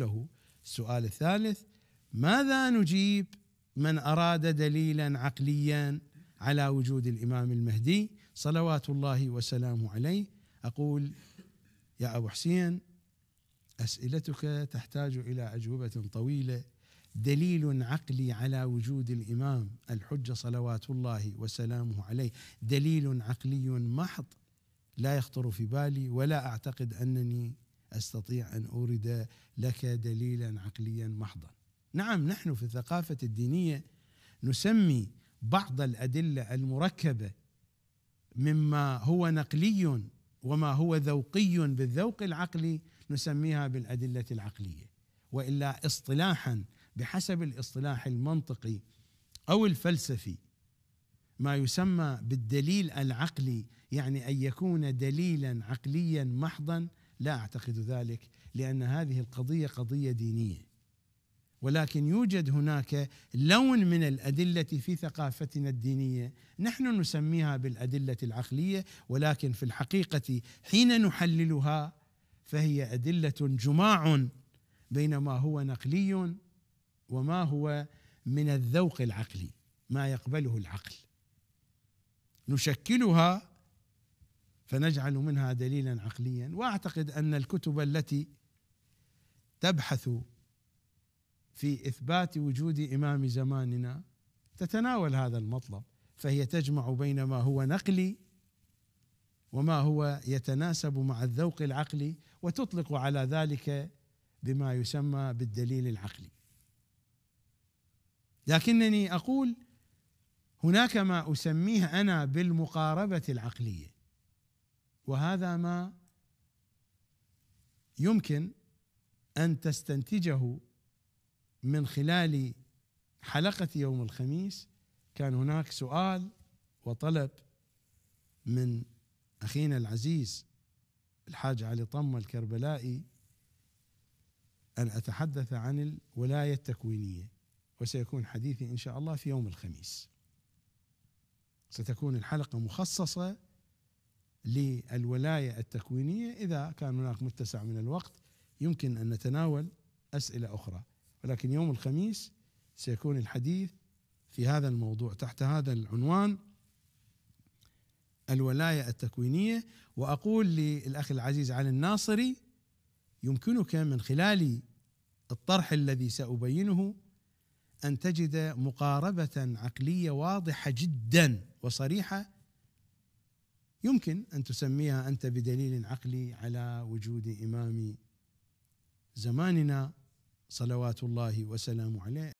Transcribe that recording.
له. السؤال الثالث ماذا نجيب من أراد دليلا عقليا على وجود الإمام المهدي صلوات الله وسلامه عليه؟ أقول يا أبو حسين أسئلتك تحتاج إلى أجوبة طويلة. دليل عقلي على وجود الإمام الحجه صلوات الله وسلامه عليه. دليل عقلي محض لا يخطر في بالي ولا أعتقد أنني أستطيع أن أورد لك دليلا عقليا محضا. نعم نحن في الثقافة الدينية نسمي بعض الأدلة المركبة مما هو نقلي وما هو ذوقي بالذوق العقلي نسميها بالأدلة العقلية وإلا اصطلاحا بحسب الاصطلاح المنطقي أو الفلسفي ما يسمى بالدليل العقلي يعني أن يكون دليلا عقليا محضا لا أعتقد ذلك لأن هذه القضية قضية دينية. ولكن يوجد هناك لون من الأدلة في ثقافتنا الدينية. نحن نسميها بالأدلة العقلية ولكن في الحقيقة حين نحللها فهي أدلة جماع بين ما هو نقلي وما هو من الذوق العقلي ما يقبله العقل. نشكلها فنجعل منها دليلا عقليا. وأعتقد أن الكتب التي تبحث في إثبات وجود إمام زماننا تتناول هذا المطلب فهي تجمع بين ما هو نقلي وما هو يتناسب مع الذوق العقلي وتطلق على ذلك بما يسمى بالدليل العقلي. لكنني أقول هناك ما أسميه أنا بالمقاربة العقلية. وهذا ما يمكن أن تستنتجه من خلال حلقة يوم الخميس كان هناك سؤال وطلب من أخينا العزيز الحاج علي طمه الكربلائي أن أتحدث عن الولاية التكوينية وسيكون حديثي إن شاء الله في يوم الخميس. ستكون الحلقة مخصصة للولاية التكوينية. إذا كان هناك متسع من الوقت يمكن أن نتناول أسئلة أخرى. ولكن يوم الخميس سيكون الحديث في هذا الموضوع تحت هذا العنوان الولاية التكوينية. وأقول للأخ العزيز علي الناصري يمكنك من خلال الطرح الذي سأبينه أن تجد مقاربة عقلية واضحة جدا وصريحة يمكن أن تسميها أنت بدليل عقلي على وجود إمام زماننا صلوات الله وسلامه عليه.